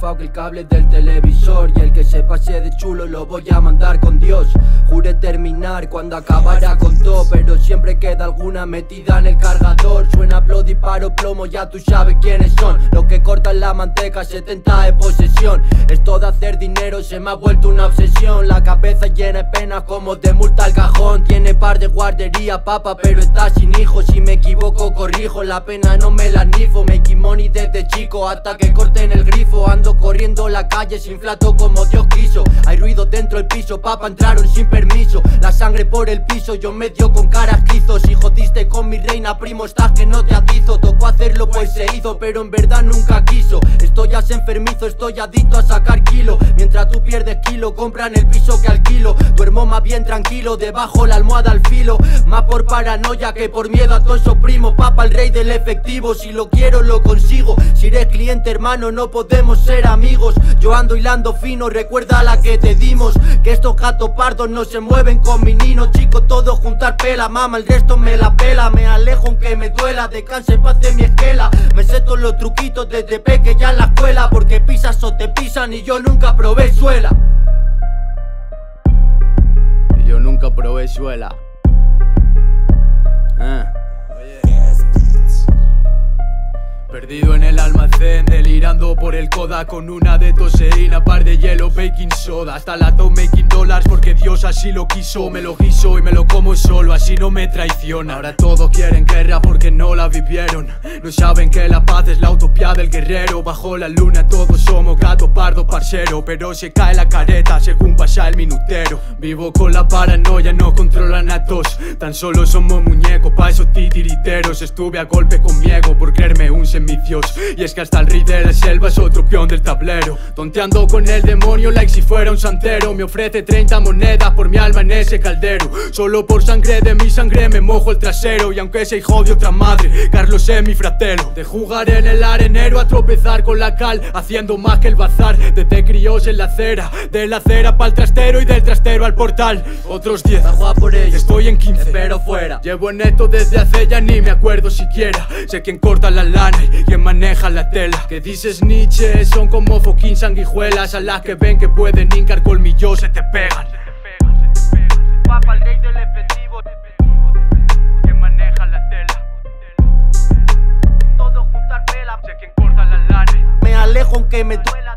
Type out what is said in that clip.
que el cable del televisor Y el que se pase de chulo lo voy a mandar con Dios. Juré terminar cuando acabara con todo Pero siempre queda alguna metida en el cargador. Suena plo, disparo, plomo, ya tú sabes quiénes son. Los que cortan la manteca, 70 de posesión. Esto de hacer dinero se me ha vuelto una obsesión. La cabeza llena de penas como de multa al cajón. Tiene par de guardería, papa, pero está sin hijos. Si me equivoco corrijo, la pena no me la nifo Making money desde chico hasta que corten el grifo. Ando corriendo la calle sin flato como Dios quiso. Hay ruido dentro del piso, papa entraron sin permiso. La sangre por el piso, yo medio con caras quizos Si jodiste con mi reina, primo, estás que no te atizo. Tocó hacerlo pues se hizo, pero en verdad nunca quiso. Estoy ya enfermizo, estoy adicto a sacar kilo. Mientras tú pierdes kilo, compran el piso que alquilo. Duermo más bien tranquilo, debajo la almohada al filo. Más por paranoia que por miedo a todo eso primo Papa el rey del efectivo, si lo quiero lo consigo. Si eres cliente hermano no podemos ser amigos. Yo ando hilando fino, recuerda la que te dimos. Que estos gatos pardos no se mueven con mi nino. Chico todo juntar pela, mama el resto me la pela. Me alejo aunque me duela, descanse paz de mi esquela. Me sé todos los truquitos desde peque ya en la escuela Porque pisas o te pisan y yo nunca probé suela. Y yo nunca probé suela. Ah. Perdido en el almacén, delirando por el coda Con una de toseína, par de hielo, baking soda. Hasta la top making dollars porque Dios así lo quiso. Me lo guiso y me lo como solo, así no me traiciona Ahora todos quieren guerra porque no la vivieron. No saben que la paz es la utopía del guerrero. Bajo la luna todos somos gato, pardo, parcero. Pero se cae la careta según pasa el minutero. Vivo con la paranoia, no controlan a todos Tan solo somos muñecos pa' esos titiriteros. Estuve a golpe con mi ego por creerme un Y es que hasta el rey de la selva es otro peón del tablero. Tonteando con el demonio like si fuera un santero. Me ofrece 30 monedas por mi alma en ese caldero. Solo por sangre de mi sangre me mojo el trasero. Y aunque ese hijo de otra madre, Carlos es mi fratero. De jugar en el arenero a tropezar con la cal Haciendo más que el bazar. Desde críos en la acera De la acera pa'l trastero y del trastero al portal. Otros 10 Bajo a por ello, Estoy en 15 pero fuera. Llevo en esto desde hace ya ni me acuerdo siquiera. Sé quién corta la lana y quién maneja la tela. Que dices Nietzsche son como fucking sanguijuelas A las que ven que pueden hincar colmillos se te pegan. Papa el rey del efectivo Que maneja la tela. Todo juntar pela. Sé quién corta la lana. Me alejo aunque me duela